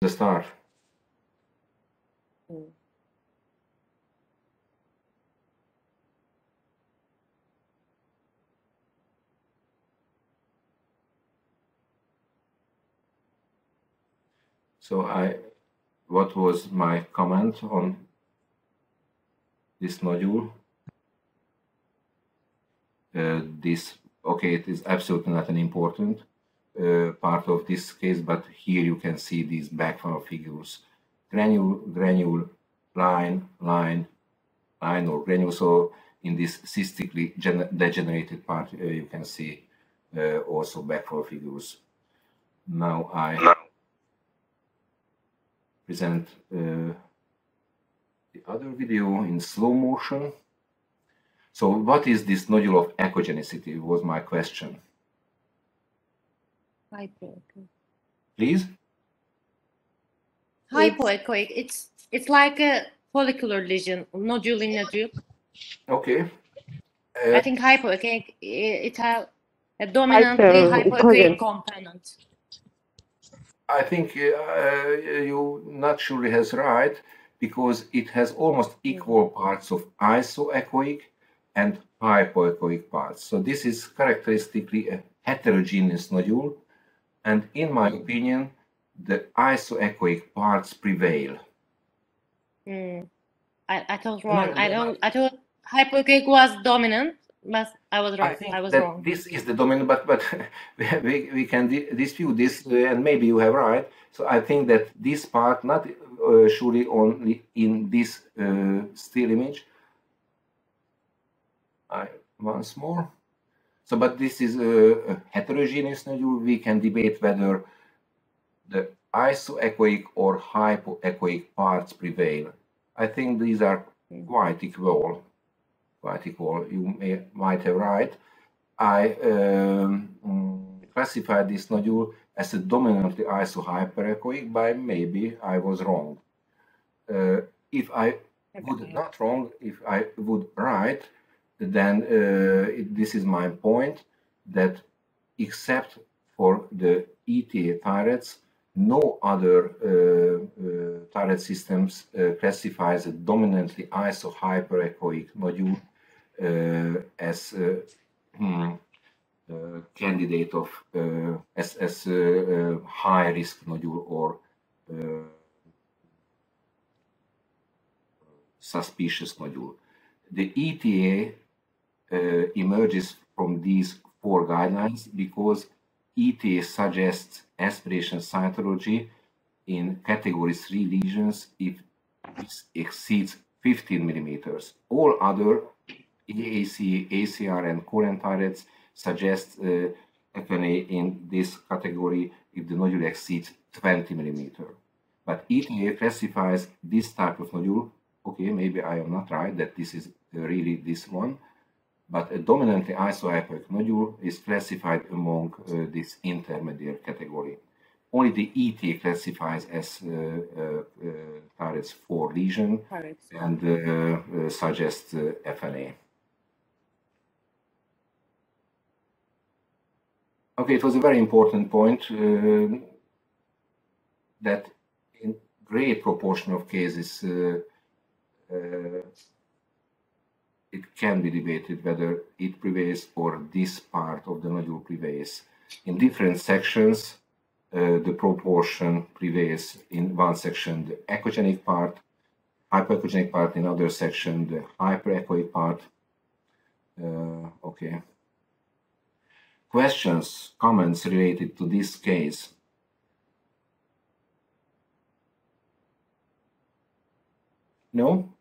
the start. Mm. So I, what was my comment on this nodule? Uh, this, okay, it is absolutely not an important uh, part of this case, but here you can see these background figures. Granule, granule, line, line, line or granule. So in this cystically degenerated part, uh, you can see uh, also background figures. Now I present uh, the other video in slow motion. So what is this nodule of echogenicity was my question. Hypoechoic. Please? Hypoechoic. It's it's like a follicular lesion, nodule in nodule. Okay. I Uh, think hypoechoic it has a dominantly hypoechoic component. I think uh, you naturally has right because it has almost equal parts of isoechoic and hypoechoic parts. So this is characteristically a heterogeneous nodule, and in my opinion, the isoechoic parts prevail. Hmm. I, I thought No, wrong. I don't. I thought hypoechoic was dominant, but I was wrong. I think I, was that wrong. this is the dominant, but but we, we can di- dispute this, uh, and maybe you have right. So I think that this part, not uh, surely only in this uh, still image. I once more. So, but this is a, a heterogeneous nodule. We can debate whether the isoechoic or hypoechoic parts prevail. I think these are quite equal. Quite equal. You may, might have right. I um, classified this nodule as a dominantly isohyperechoic, but maybe I was wrong. Uh, if I would not wrong, if I would right, then uh, it- this is my point that except for the ETA TIRADS, no other uh, uh, TIRADS systems uh, classifies a dominantly isohyperechoic nodule uh, as uh, hmm, candidate of as, as high risk nodule or suspicious nodule. The ETA emerges from these four guidelines because ETA suggests aspiration cytology in category 3 lesions if it exceeds 15 millimeters. All other EAC, ACR, and K-TIRADS suggest uh, FNA in this category if the nodule exceeds 20 millimeter. But ETA classifies this type of nodule. Okay, maybe I am not right that this is really this one, but a dominantly isoechoic nodule is classified among uh, this intermediate category. Only the ET classifies as uh, uh, uh, TIRADS for lesion Correct. and uh, uh, suggests uh, FNA. Okay, it was a very important point uh, that in great proportion of cases uh, uh, it can be debated whether it prevails or this part of the nodule prevails. In different sections, uh, the proportion prevails. In one section, the echogenic part, hypoechogenic part, in other section, the hyperechoic part. Uh, okay. Questions, comments related to this case? No?